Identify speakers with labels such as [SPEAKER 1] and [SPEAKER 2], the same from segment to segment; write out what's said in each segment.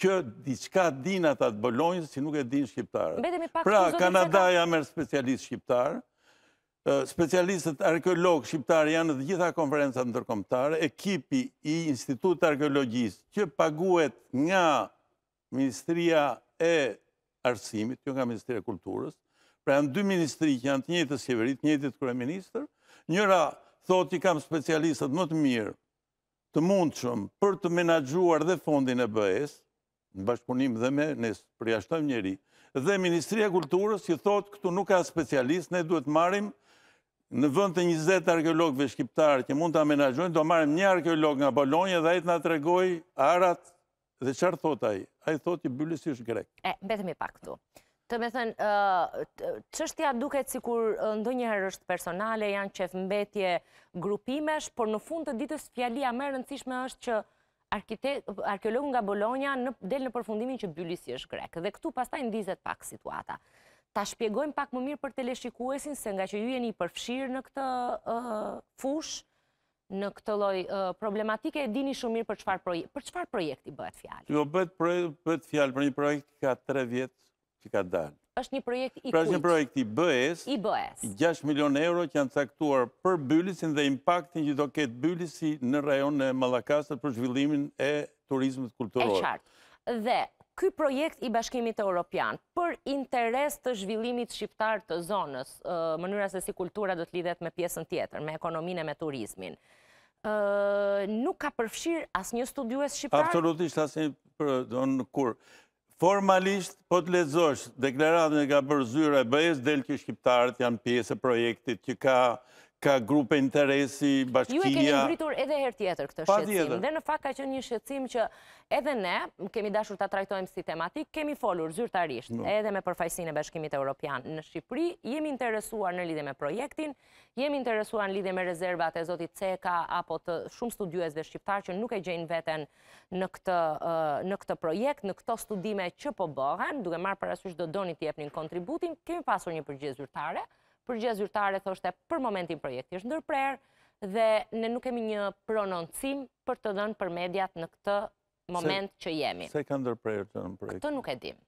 [SPEAKER 1] që diçka din ata të Bolonjës se si nuk e dinë shqiptarët.
[SPEAKER 2] Mbetemi pak
[SPEAKER 1] pra, Kanadaja merr specialist shqiptar, specialistët arkeologë shqiptar janë në të gjitha konferencat ndërkombëtare, ekipi i Institutit të Arkeologjisë që paguhet nga Ministria e Arsimit, jo nga Ministria e Kulturës, pra janë dy ministri që janë të njëjtës qeveri, të njëjtit kryeministër, njëra thotë që kam specialistët më të mirë të mundshëm për të menaxhuar dhe fondin e BE-së, në bashkëpunim dhe me, ne s'përjashtojmë njeri, dhe Ministria e Kulturës që thotë këtu nuk ka specialist, ne duhet të marrim në vend të 20 arkeologëve shqiptarë që mund ta menaxhojnë, do marrim një arkeolog nga Bolonja dhe ai të na tregojë arat Dhe çfarë thotë ai? Ai thotë që Bylisi është grek.
[SPEAKER 2] E, mbetemi pak këtu. Domethënë, çështja duket sikur ndonjëherë është personale, janë qejfmbetje grupimesh, por në fund të ditës fjalia më e rëndësishme është që arkeologu nga Bolonja del në përfundimin që Bylisi është grek. Dhe këtu pastaj ndizet pak situata. Ta shpjegojmë pak më mirë për teleshikuesin, se ngaqë ju jeni i përfshirë në këtë fushë, në këtë lloj problematike e dini shumë mirë për çfarë projekt, për çfarë projekti bëhet fjalë?
[SPEAKER 1] Jo, bëhet projekt, bëhet fjalë për një projekt që ka 3 vjet që ka dalë.
[SPEAKER 2] Është një projekt i kujt?
[SPEAKER 1] Pra është një projekt i BE-së.
[SPEAKER 2] I BE-së.
[SPEAKER 1] 6 milion euro që janë caktuar për Bylisin dhe impaktin që do ketë Bylisi në rajonin e Mallakastrës për zhvillimin e turizmit kulturor.
[SPEAKER 2] E qartë. Dhe ky projekt i Bashkimit Europian për interes të zhvillimit shqiptar të zonës, mënyra se si kultura do të lidhet me pjesën tjetër, me ekonominë e me turizmin, nuk ka përfshirë asnjë studiues shqiptar?
[SPEAKER 1] Absolutisht asnjë, kur Formalisht, po të lexosh deklaratën që ka bërë Zyra e BE-së, del që shqiptarët janë pjesë e projektit, që ka ka grupe interesi, bashkia.
[SPEAKER 2] Ju e keni ngritur edhe herë tjetër këtë shqetësim dhe në fakt ka qenë një shqetësim që edhe ne kemi dashur ta trajtojmë si tematikë, kemi folur zyrtarisht edhe me përfaqësinë e Bashkimit Europian në Shqipëri, jemi interesuar në lidhje me projektin, Jemi interesuar në lidhje me rezervat e zotit Ceka apo të shumë studiuesve shqiptarë që nuk e gjejnë veten në këtë në këtë projekt, në këto studime që po bëhen, duke marrë parasysh do donin të jepnin kontributin, kemi pasur një përgjigje zyrtare. Përgjigja zyrtare thoshte për momentin projekti është ndërprerë dhe ne nuk kemi një prononcim për të dhënë për mediat në këtë moment që jemi.
[SPEAKER 1] Pse e kanë ndërprerë projektin?
[SPEAKER 2] Këtë nuk e dimë.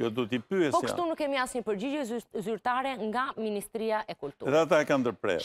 [SPEAKER 1] Jo, do t'i pyesja.
[SPEAKER 2] Po kështu nuk kemi asnjë përgjigje zyrtare nga Ministria e Kulturës.
[SPEAKER 1] Dhe ata e kanë ndërprerë.